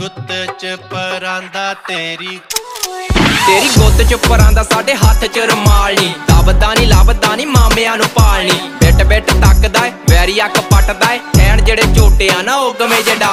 ਗੁੱਤ ਚ ਪਰਾਂਦਾ ਤੇਰੀ। ਤੇਰੀ ਗੁੱਤ ਚ ਪਰਾਂਦਾ ਸਾਡੇ ਹੱਥ ਚ ਰਮਾਲ ਨੀ ਲੱਭਦਾ ਨੀ ਲੱਭਦਾ ਨੀ, ਮਾਮਿਆਂ ਨੂੰ ਪਾਲਣੀ। ਬਿੱਟ ਬਿੱਟ ਤੱਕਦਾ ਏ ਵੈਰੀ ਅੱਖ ਪੱਟਦਾ ਏ ਕਹਿਣ ਜਿਹੜੇ ਝੋਟੇ ਆ ਨਾ, ਉਹ ਗਵੇਂ ਜਡਾ